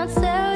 not selfish.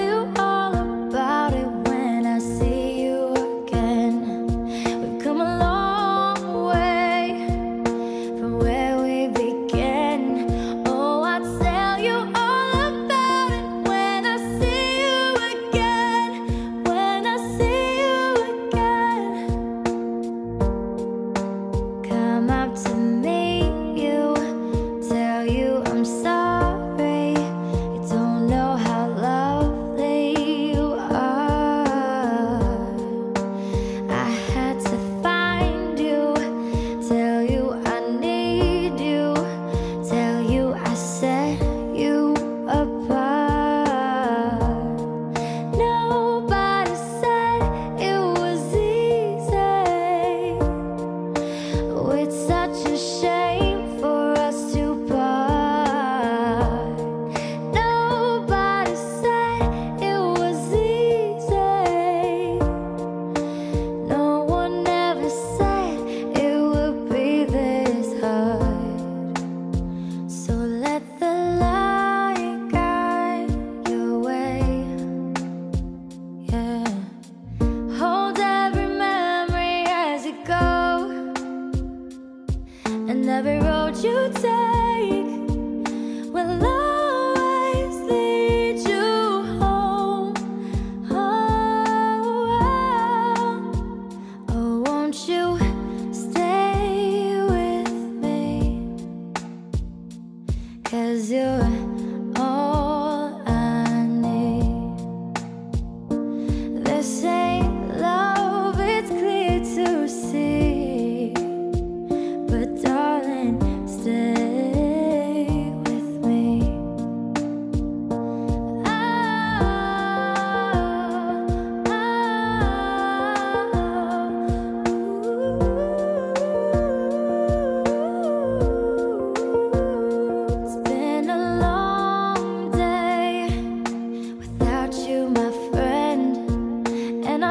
and every road you take will love.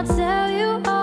Tell you all.